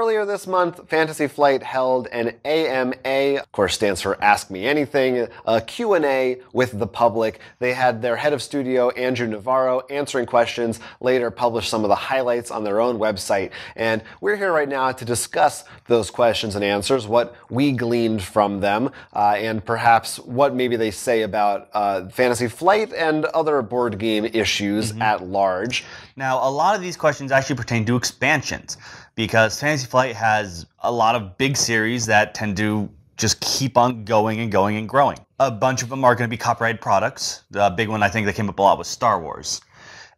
earlier this month, Fantasy Flight held an AMA, of course stands for Ask Me Anything, a Q&A with the public. They had their head of studio, Andrew Navarro, answering questions, later published some of the highlights on their own website. And we're here right now to discuss those questions and answers, what we gleaned from them, uh, and perhaps what maybe they say about uh, Fantasy Flight and other board game issues at large. Now, a lot of these questions actually pertain to expansions because Fantasy Flight has a lot of big series that tend to just keep on going and going and growing. A bunch of them are going to be copyrighted products. The big one I think that came up a lot was Star Wars.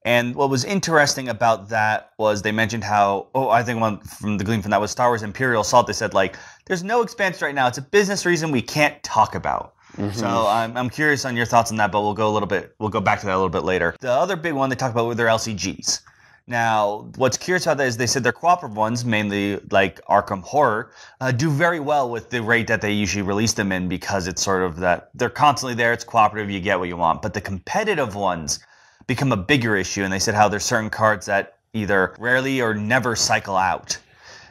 And what was interesting about that was they mentioned how, oh, I think one from the gleam from that was Star Wars Imperial Assault. They said, like, there's no expansion right now. It's a business reason we can't talk about. So I'm, I'm curious on your thoughts on that, but we'll go a little bit, we'll go back to that a little bit later. The other big one they talked about were their LCGs. Now, what's curious about that is they said their cooperative ones, mainly like Arkham Horror, uh, do very well with the rate that they usually release them in because it's sort of that they're constantly there, it's cooperative, you get what you want. But the competitive ones become a bigger issue, and they said how there's certain cards that either rarely or never cycle out.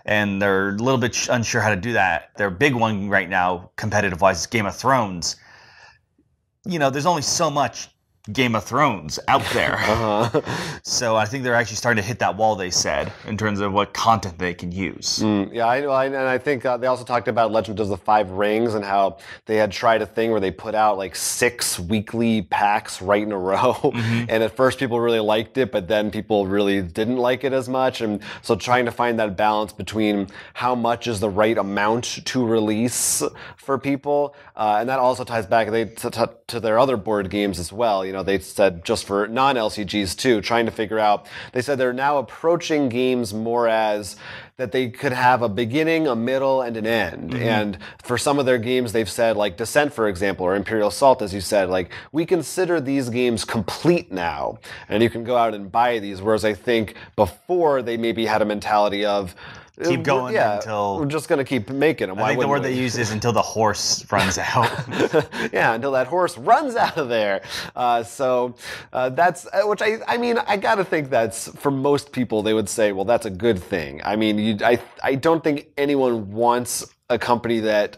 And they're a little bit unsure how to do that. Their big one right now, competitive wise, is Game of Thrones. You know, there's only so much Game of Thrones out there. Uh-huh. So I think they're actually starting to hit that wall. They said in terms of what content they can use. Mm, yeah, I know, I- and I think uh, they also talked about Legend of the Five Rings and how they had tried a thing where they put out like six weekly packs right in a row. And at first, people really liked it, but then people really didn't like it as much. And so, trying to find that balance between how much is the right amount to release for people, uh, and that also ties back they, to, to, to their other board games as well. You know, they said just for non LCGs too, trying to figure out. They said they're now approaching games more as that they could have a beginning, a middle, and an end. Mm-hmm. And for some of their games, they've said, like Descent, for example, or Imperial Assault, as you said, like we consider these games complete now, and you can go out and buy these. Whereas I think before they maybe had a mentality of Keep going yeah, until- we're just going to keep making them. I think the word they use is until the horse runs out. yeah, until that horse runs out of there. Uh, so uh, that's uh, which I I mean I gotta think that's for most people they would say well that's a good thing. I mean you, I I don't think anyone wants a company that.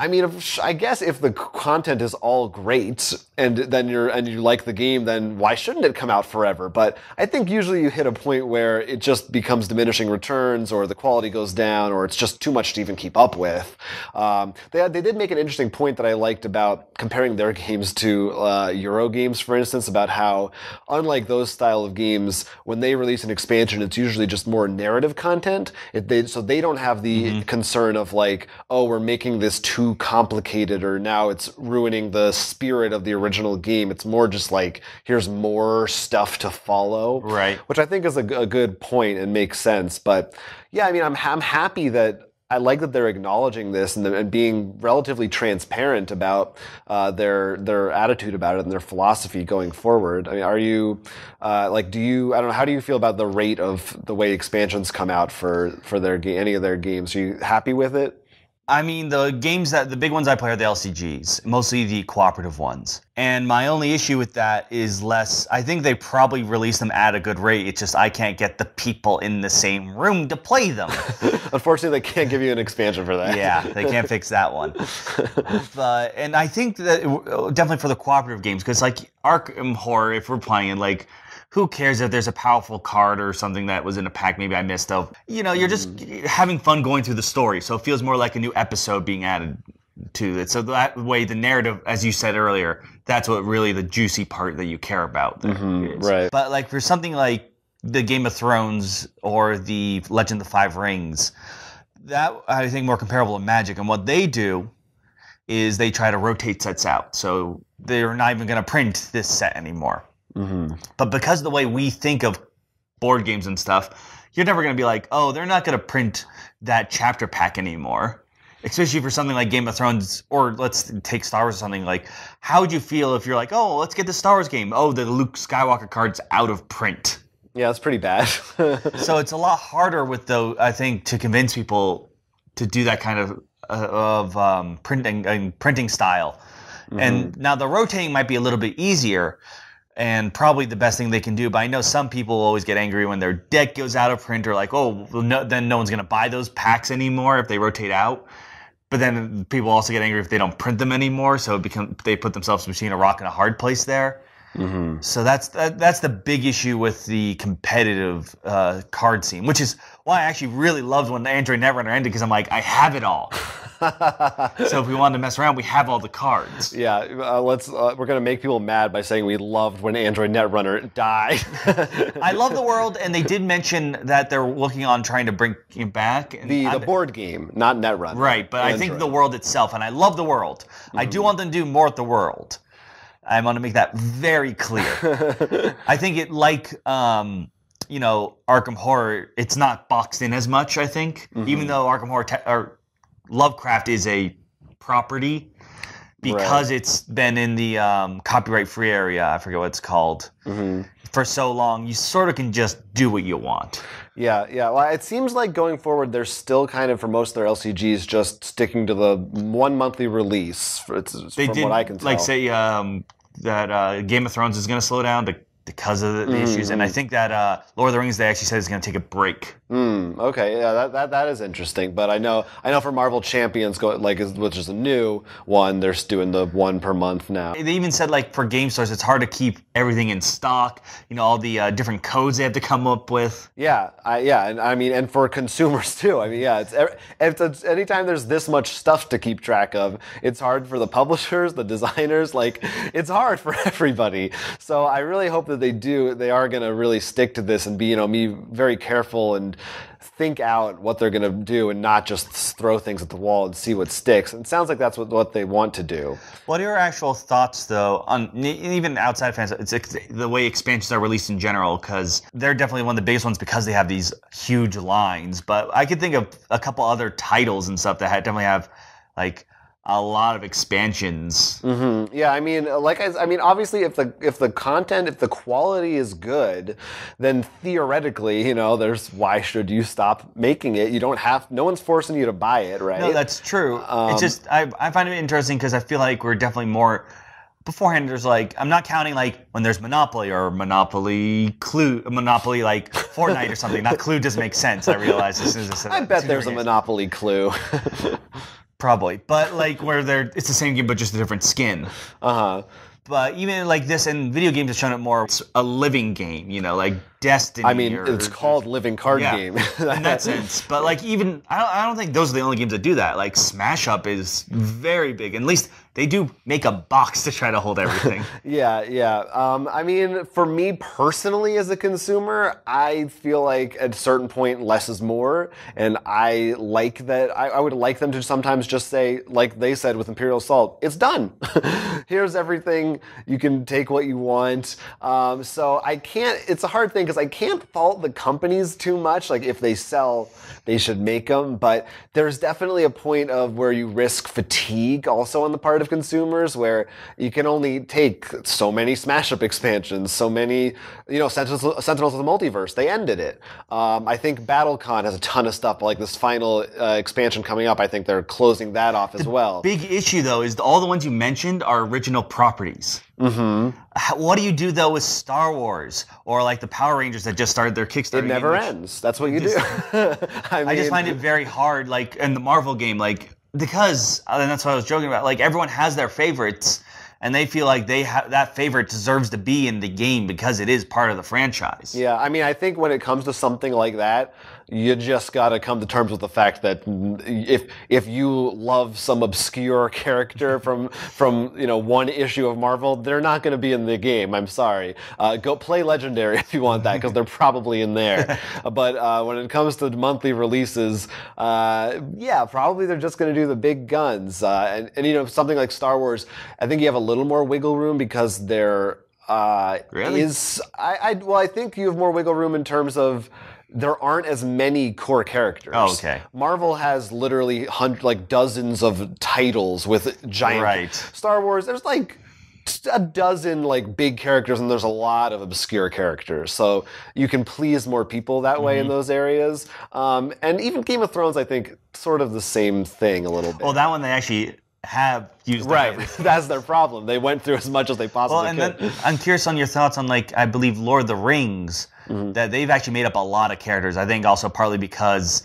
I mean, if, I guess if the content is all great and then you're and you like the game, then why shouldn't it come out forever? But I think usually you hit a point where it just becomes diminishing returns, or the quality goes down, or it's just too much to even keep up with. Um, they they did make an interesting point that I liked about comparing their games to uh, Euro games, for instance, about how unlike those style of games, when they release an expansion, it's usually just more narrative content. It, they, so they don't have the concern of like, oh, we're making this too complicated, or now it's ruining the spirit of the original game. It's more just like, here's more stuff to follow, Right. Which I think is a good point and makes sense. But yeah, I mean, I'm I'm happy that. I like that they're acknowledging this and, and being relatively transparent about uh, their their attitude about it and their philosophy going forward. I mean, are you uh, like, do you? I don't know. How do you feel about the rate of the way expansions come out for for their any of their games? Are you happy with it? I mean, the games that the big ones I play are the LCGs, mostly the cooperative ones. And my only issue with that is less. I think they probably release them at a good rate. It's just I can't get the people in the same room to play them. Unfortunately, they can't give you an expansion for that. yeah, they can't fix that one. But and I think that it- definitely for the cooperative games because like Arkham Horror, if we're playing, like who cares if there's a powerful card or something that was in a pack maybe I missed of. You know, you're just mm-hmm. having fun going through the story, so it feels more like a new episode being added to it. So that way, the narrative, as you said earlier, that's what really the juicy part that you care about. Mm-hmm. is. right. But like for something like the Game of Thrones or the Legend of the Five Rings, that I think more comparable to Magic. And what they do is they try to rotate sets out. So they're not even going to print this set anymore. Mm-hmm. But because of the way we think of board games and stuff, you're never going to be like, oh, they're not going to print that chapter pack anymore. Especially for something like Game of Thrones, or let's take Star Wars or something like, how would you feel if you're like, oh, let's get the Star Wars game? Oh, the Luke Skywalker card's out of print. Yeah, that's pretty bad. So it's a lot harder with the, I think, to convince people to do that kind of uh, of um, printing uh, printing style. And now the rotating might be a little bit easier. And probably the best thing they can do. But I know some people always get angry when their deck goes out of print or like, oh, well, no, then no one's going to buy those packs anymore if they rotate out. But then people also get angry if they don't print them anymore. So it become they put themselves between a rock and a hard place there. So that's that, that's the big issue with the competitive uh, card scene, which is why I actually really loved when the Android Netrunner ended because I'm like, I have it all. so if we wanted to mess around, we have all the cards. Yeah, uh, let's. Uh, we're gonna make people mad by saying we loved when Android Netrunner died. I love the world, and they did mention that they're looking on trying to bring it back. The the board game, not Netrunner. Right, but I think the world itself, and I love the world. I do want them to do more with the world. I want to make that very clear. I think it like um, you know Arkham Horror. It's not boxed in as much. I think, even though Arkham Horror te- or Lovecraft is a property. Because it's been in the um, copyright-free area, I forget what it's called, for so long, you sort of can just do what you want. Yeah, yeah. Well, it seems like going forward, they're still kind of for most of their LCGs just sticking to the one monthly release. For, it's, they from did what I can tell. like say um, that uh, Game of Thrones is going to slow down be- because of the, the issues, and I think that uh, Lord of the Rings they actually said is going to take a break. Hmm, okay, yeah, that, that that is interesting. But I know I know for Marvel Champions, go like which is a new one, they're doing the one per month now. They even said like for game stores, it's hard to keep everything in stock. You know all the uh, different codes they have to come up with. Yeah, I, yeah, and I mean, and for consumers too. I mean, yeah, it's, it's, it's anytime there's this much stuff to keep track of, it's hard for the publishers, the designers. Like, it's hard for everybody. So I really hope that they do. They are going to really stick to this and be, you know, be very careful and think out what they're going to do and not just throw things at the wall and see what sticks. And it sounds like that's what, what they want to do. What are your actual thoughts, though, on even outside fans? It's the way expansions are released in general, because they're definitely one of the biggest ones because they have these huge lines. But I could think of a couple other titles and stuff that definitely have like a lot of expansions. Mm-hmm. Yeah, I mean, like I, I mean, obviously, if the if the content, if the quality is good, then theoretically, you know, there's why should you stop making it? You don't have, no one's forcing you to buy it, right? No, that's true. it's um, just I, I find it interesting because I feel like we're definitely more. Beforehand, there's like I'm not counting like when there's Monopoly or Monopoly Clue, Monopoly like Fortnite or something. Not Clue doesn't make sense. I realize as soon as I said I bet there's a. Monopoly clue. probably, but like where they're it's the same game but just a different skin. uh huh. But even like this, and video games have shown it more. It's a living game, you know, like Destiny. I mean, or- it's called living card yeah, game. in that sense. But like even I don't, I don't think those are the only games that do that. Like Smash Up is very big. At least they do make a box to try to hold everything. Yeah, yeah. Um, I mean, for me personally, as a consumer, I feel like at a certain point, less is more, and I like that. I, I would like them to sometimes just say, like they said with Imperial Assault, "It's done. Here's everything. You can take what you want." Um, so I can't. It's a hard thing because I can't fault the companies too much. Like if they sell, they should make them. But there's definitely a point of where you risk fatigue also on the part of consumers, where you can only take so many Smash Up expansions, so many, you know, Sentinels, Sentinels of the Multiverse. They ended it. Um, I think BattleCon has a ton of stuff like this final uh, expansion coming up. I think they're closing that off as well. Big issue though is all the ones you mentioned are original properties. Mm-hmm. What do you do though with Star Wars or like the Power Rangers that just started their Kickstarter? It never game, ends. That's what you do. I, mean, I just find it very hard, like in the Marvel game, like because uh, and that's what I was joking about. Like everyone has their favorites, and they feel like they have that favorite deserves to be in the game because it is part of the franchise. Yeah, I mean, I think when it comes to something like that, you just got to come to terms with the fact that if if you love some obscure character from from you know one issue of Marvel, they're not going to be in the game. I'm sorry. Uh, go play Legendary if you want that because they're probably in there. but uh, when it comes to monthly releases, uh, yeah, probably they're just going to do the big guns. Uh, and, and you know something like Star Wars, I think you have a little more wiggle room because they're uh, Really? is I, I well I think you have more wiggle room in terms of there aren't as many core characters. Oh, okay. Marvel has literally hundred like dozens of titles with giant. Right. Star Wars, there's like a dozen like big characters and there's a lot of obscure characters so you can please more people that way in Mm-hmm. those areas um, and even game of thrones i think sort of the same thing a little bit Well, that one they actually have used Right, that's their problem. They went through as much as they possibly Well, and could. then I'm curious on your thoughts on like I believe Lord of the Rings Mm-hmm. that they've actually made up a lot of characters. I think also partly because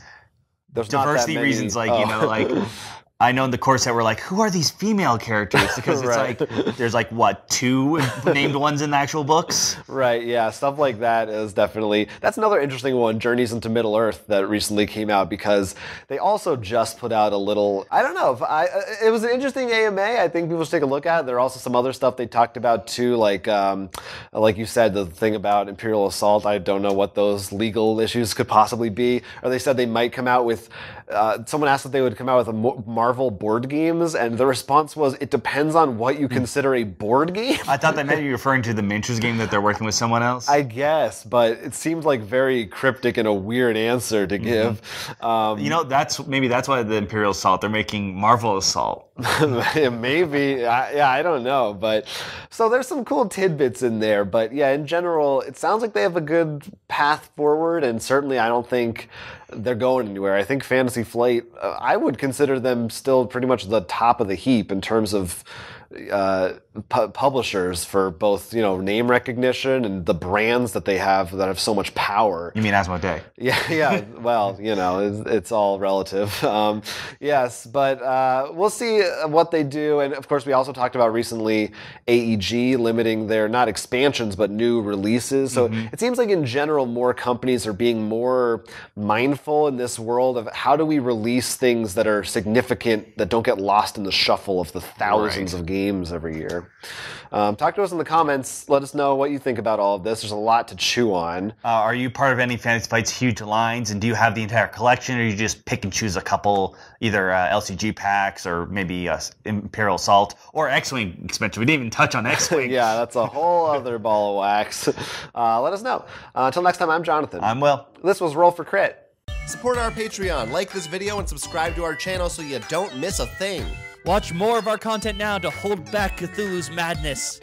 There's not that diversity many- reasons, like oh. you know, like I know in the course that we're like, who are these female characters? Because it's Right. like there's like what two named ones in the actual books. Right, yeah, stuff like that is definitely that's another interesting one, Journeys into Middle Earth, that recently came out because they also just put out a little. I don't know, if I it was an interesting AMA. I think people should take a look at. it. There are also some other stuff they talked about too, like um, like you said, the thing about Imperial Assault. I don't know what those legal issues could possibly be. Or they said they might come out with. Uh, someone asked if they would come out with a Mo- Marvel board games, and the response was, "It depends on what you consider a board game." I thought that meant you referring to the Miniatures game that they're working with someone else. I guess, but it seemed like very cryptic and a weird answer to give. Um, you know, that's maybe that's why the Imperial Assault they're making Marvel Assault. maybe, I, yeah, I don't know, but so there's some cool tidbits in there. But yeah, in general, it sounds like they have a good path forward, and certainly, I don't think they're going anywhere. I think Fantasy Flight, uh, I would consider them still pretty much the top of the heap in terms of uh, pu- publishers for both you know name recognition and the brands that they have that have so much power. You mean Asmodee? Yeah, yeah. Well, you know, it's, it's all relative. Um, yes, but uh, we'll see what they do. And of course, we also talked about recently AEG limiting their not expansions but new releases. So it seems like in general, more companies are being more mindful in this world of how do we release things that are significant that don't get lost in the shuffle of the thousands of games every year. Um, talk to us in the comments. Let us know what you think about all of this. There's a lot to chew on. Uh, are you part of any Fantasy Flight's huge lines, and do you have the entire collection, or you just pick and choose a couple, either uh, LCG packs or maybe uh, Imperial Assault or X-wing expansion? We didn't even touch on X-wing. yeah, that's a whole other ball of wax. Uh, let us know. Uh, until next time, I'm Jonathan. I'm Will. this was Roll for Crit. Support our Patreon, like this video, and subscribe to our channel so you don't miss a thing. Watch more of our content now to hold back Cthulhu's madness.